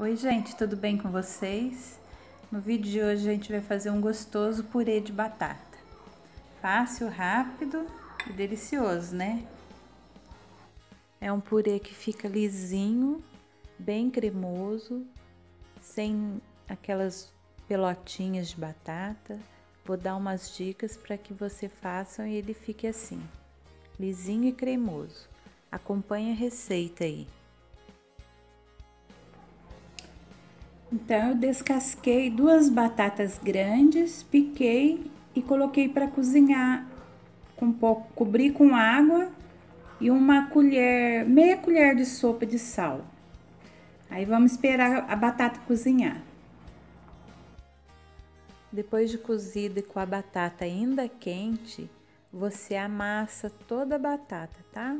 Oi gente, tudo bem com vocês? No vídeo de hoje a gente vai fazer um gostoso purê de batata. Fácil, rápido e delicioso, né? É um purê que fica lisinho, bem cremoso, sem aquelas pelotinhas de batata. Vou dar umas dicas para que você faça e ele fique assim, lisinho e cremoso. Acompanhe a receita aí. Então, eu descasquei duas batatas grandes, piquei e coloquei para cozinhar um pouco, cobri com água e uma colher, meia colher de sopa de sal. Aí vamos esperar a batata cozinhar. Depois de cozida e com a batata ainda quente, você amassa toda a batata, tá?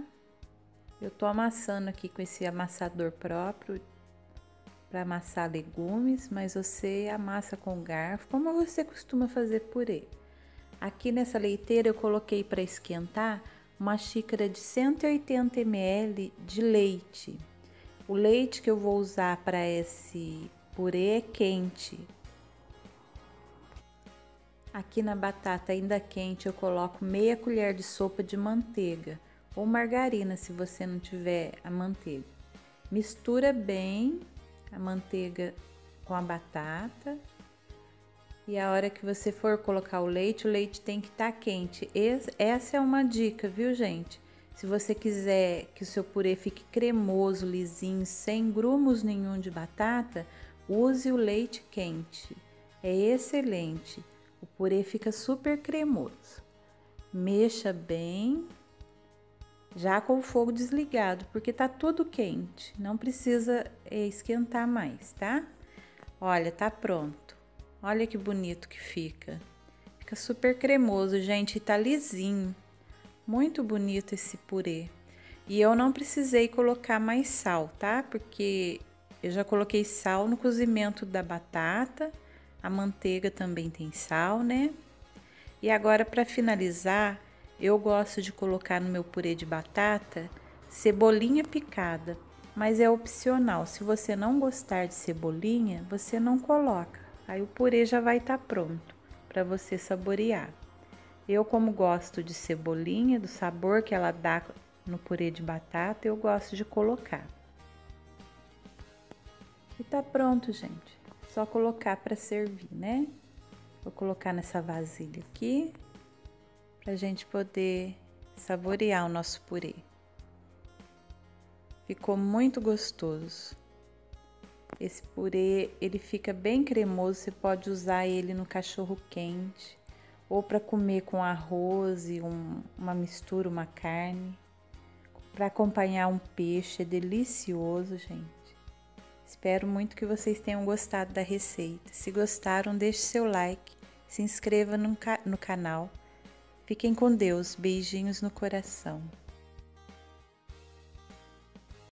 Eu tô amassando aqui com esse amassador próprio para amassar legumes, mas você amassa com garfo, como você costuma fazer purê. Aqui nessa leiteira eu coloquei para esquentar uma xícara de 180 ml de leite. O leite que eu vou usar para esse purê é quente. Aqui na batata ainda quente eu coloco meia colher de sopa de manteiga ou margarina se você não tiver a manteiga. Mistura bem a manteiga com a batata. E a hora que você for colocar o leite, o leite tem que estar tá quente. Essa é uma dica, viu, gente? Se você quiser que o seu purê fique cremoso, lisinho, sem grumos nenhum de batata, use o leite quente. É excelente. O purê fica super cremoso. Mexa bem já com o fogo desligado, porque tá tudo quente, não precisa é, esquentar mais, tá? Olha, tá pronto. Olha que bonito que fica. Fica super cremoso, gente, tá lisinho. Muito bonito esse purê. E eu não precisei colocar mais sal, tá? Porque eu já coloquei sal no cozimento da batata. A manteiga também tem sal, né? E agora para finalizar, eu gosto de colocar no meu purê de batata cebolinha picada, mas é opcional. Se você não gostar de cebolinha, você não coloca. Aí o purê já vai estar tá pronto para você saborear. Eu, como gosto de cebolinha, do sabor que ela dá no purê de batata, eu gosto de colocar. E tá pronto, gente. Só colocar para servir, né? Vou colocar nessa vasilha aqui para a gente poder saborear o nosso purê. Ficou muito gostoso. Esse purê, ele fica bem cremoso, você pode usar ele no cachorro quente ou para comer com arroz e um, uma mistura, uma carne. Para acompanhar um peixe, é delicioso, gente. Espero muito que vocês tenham gostado da receita. Se gostaram, deixe seu like, se inscreva no, no canal Fiquem com Deus. Beijinhos no coração.